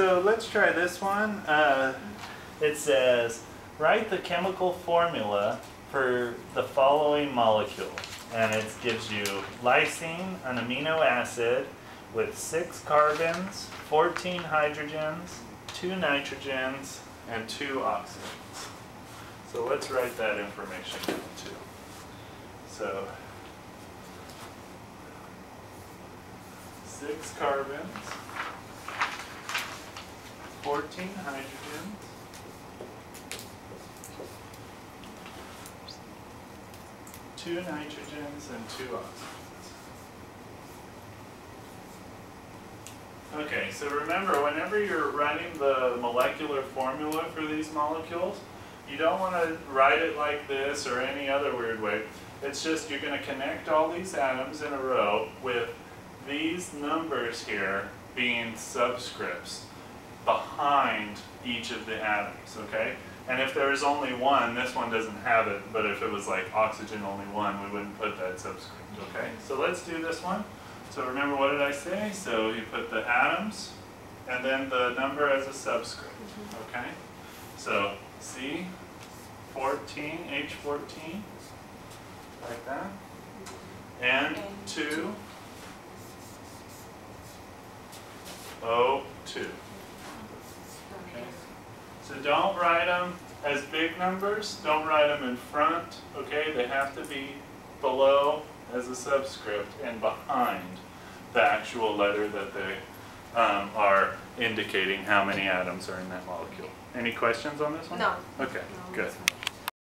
So let's try this one. Uh, it says, write the chemical formula for the following molecule. And it gives you lysine, an amino acid with six carbons, 14 hydrogens, two nitrogens, and two oxygens. So let's write that information down too. So, six carbons, 14 hydrogens, two nitrogens, and two oxygens. Okay, so remember, whenever you're writing the molecular formula for these molecules, you don't want to write it like this or any other weird way. It's just you're going to connect all these atoms in a row with these numbers here being subscripts behind each of the atoms, okay? And if there is only one, this one doesn't have it, but if it was like oxygen only one, we wouldn't put that subscript, okay? So let's do this one. So remember, what did I say? So you put the atoms and then the number as a subscript, mm-hmm. okay? So C, 14, H14, like that. And 2, O2. So don't write them as big numbers. Don't write them in front. Okay, they have to be below as a subscript and behind the actual letter that they um, are indicating how many atoms are in that molecule. Any questions on this one? No. Okay, No, good.